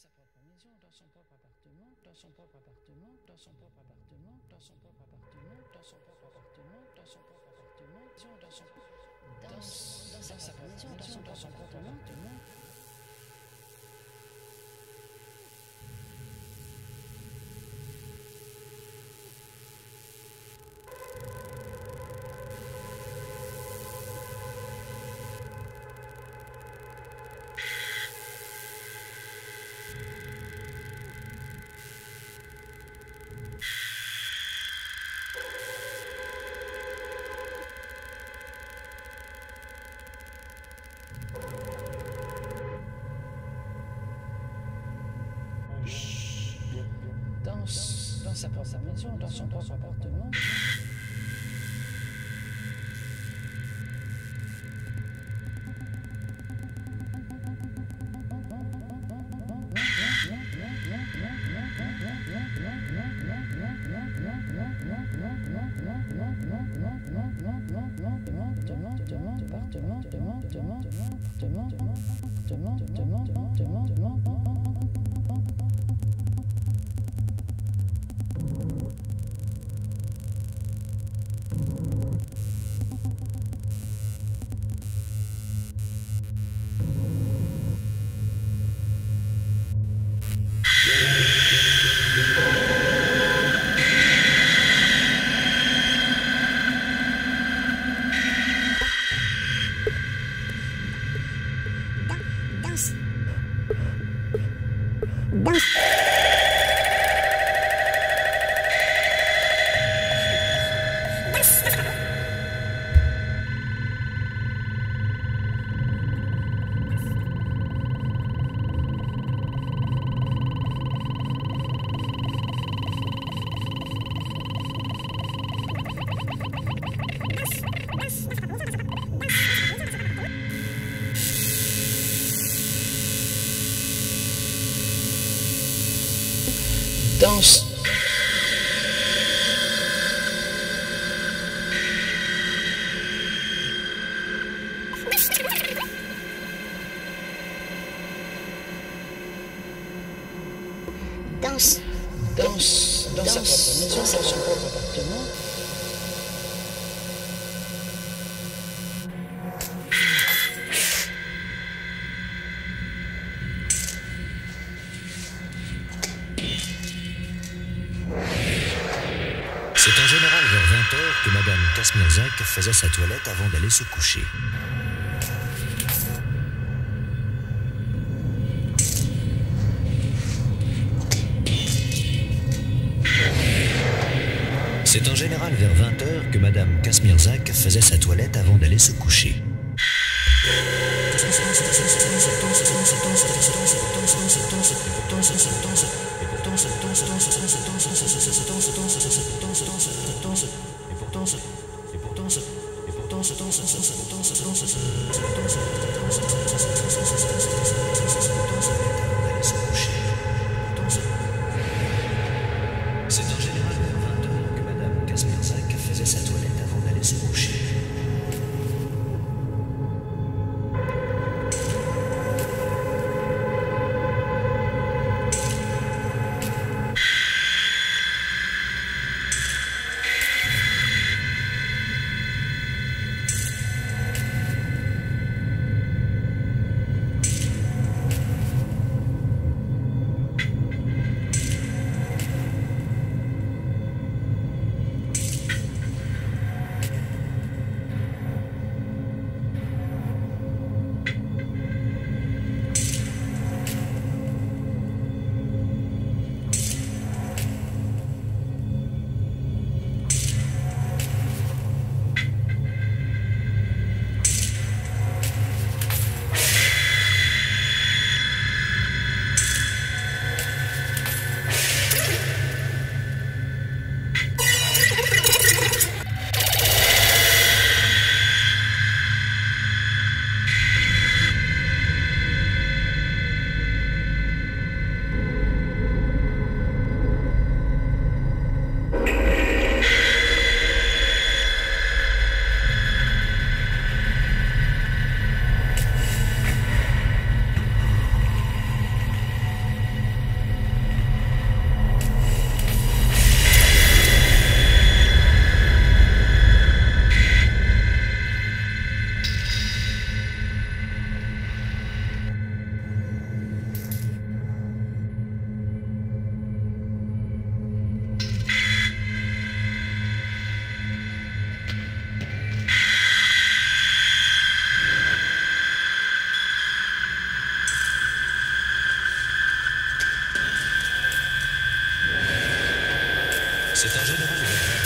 sa propre maison, dans son propre appartement, dans son propre appartement, dans son propre appartement, dans son propre appartement, dans son propre appartement, dans son propre appartement, dans son dans, dans dans sa propre maison, dans son propre appartement. danse. danse, Danse dans. Sa propre maison, dans son propre appartement. C'est en général vers 20h que Madame Kasmirzak faisait sa toilette avant d'aller se coucher. C'est en général vers 20h que Madame Kasmirzak faisait sa toilette avant d'aller se coucher. Se coucher. C'est général vers 20